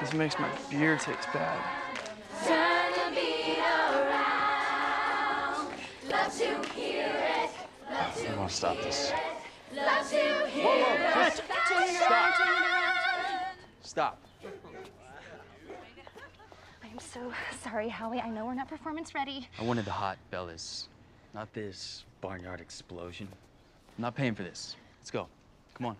This makes my beer taste bad. Turn the beat around. Love to hear it. Love I want to stop this. Love to hear it. Stop. Stop. I'm so sorry, Howie. I know we're not performance ready. I wanted the hot Bellas, not this barnyard explosion. I'm not paying for this. Let's go. Come on.